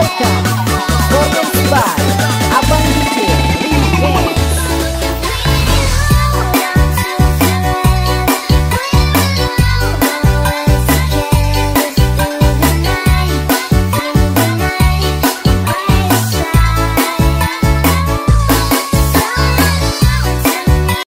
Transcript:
podcast.